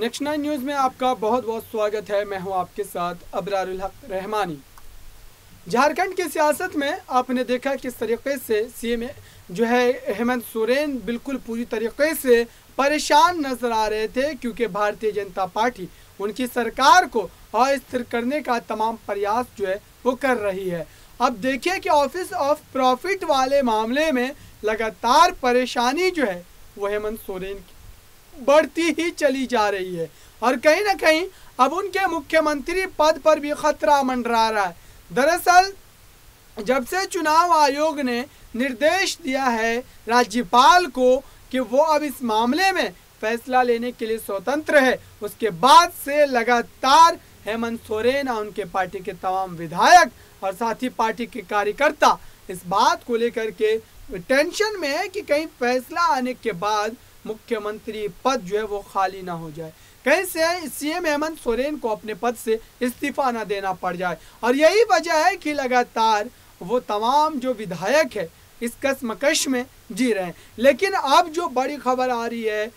Next nine news में आपका बहुत बहुत स्वागत है। मैं हूँ आपके साथ अबरारुल हक रहमानी। झारखंड की सियासत में आपने देखा किस तरीके से सीएम जो है हेमंत सोरेन बिल्कुल पूरी तरीके से परेशान नज़र आ रहे थे क्योंकि भारतीय जनता पार्टी उनकी सरकार को अस्थिर करने का तमाम प्रयास जो है वो कर रही है। अब देखिए कि ऑफ़िस ऑफ़ प्रॉफिट वाले मामले में लगातार परेशानी जो है वो हेमंत सोरेन की बढ़ती ही चली जा रही है। और कहीं ना कहीं अब उनके मुख्यमंत्री पद पर भी खतरा मंडरा रहा है। दरअसल, जब से चुनाव आयोग ने निर्देश दिया है राज्यपाल को कि वो अब इस मामले में फैसला लेने के लिए स्वतंत्र है, उसके बाद से लगातार हेमंत सोरेन और उनके पार्टी के तमाम विधायक और साथ ही पार्टी के कार्यकर्ता इस बात को लेकर के टेंशन में है कि कहीं फैसला आने के बाद मुख्यमंत्री पद जो है वो खाली ना हो जाए। कहीं से सीएम हेमंत सोरेन को अपने पद से इस्तीफा ना देना पड़ जाए। और यही वजह है कि लगातार वो तमाम जो विधायक है, इस कसमकश में जी रहे हैं। लेकिन अब जो बड़ी खबर आ रही है,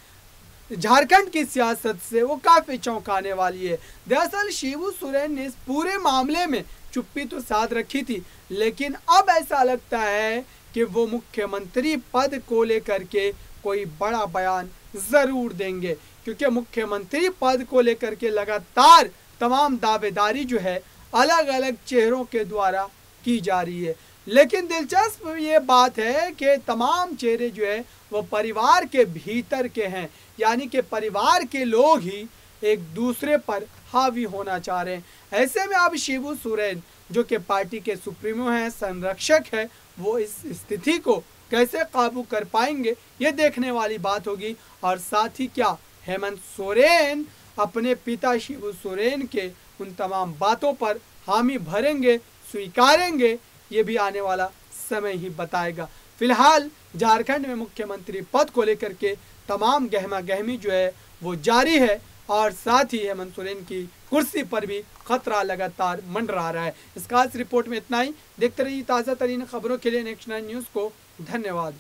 झारखंड की सियासत से, वो काफ़ी चौंकाने वाली है। दरअसल शिबू सोरेन ने इस पूरे मामले में चुप्पी तो साथ रखी थी, लेकिन अब ऐसा लगता है कि वो मुख्यमंत्री पद को लेकर के कोई बड़ा बयान ज़रूर देंगे। क्योंकि मुख्यमंत्री पद को लेकर के लगातार तमाम दावेदारी जो है अलग अलग चेहरों के द्वारा की जा रही है। लेकिन दिलचस्प ये बात है कि तमाम चेहरे जो है, वो परिवार के भीतर के हैं। यानी कि परिवार के लोग ही एक दूसरे पर हावी होना चाह रहे हैं। ऐसे में अब शिबू सोरेन, जो कि पार्टी के सुप्रीमो हैं, संरक्षक है, वो इस स्थिति को कैसे काबू कर पाएँगे, ये देखने वाली बात होगी। और साथ ही क्या हेमंत सोरेन अपने पिता शिबू सोरेन के उन तमाम बातों पर हामी भरेंगे, स्वीकारेंगे, ये भी आने वाला समय ही बताएगा। फ़िलहाल झारखंड में मुख्यमंत्री पद को लेकर के तमाम गहमा गहमी जो है, वो जारी है। और साथ ही हेमंत सोरेन की कुर्सी पर भी खतरा लगातार मंडरा रहा है। इस खास रिपोर्ट में इतना ही। देखते रहिए ताज़ा तरीन खबरों के लिए नेक्स्ट नाइन न्यूज़ को। धन्यवाद।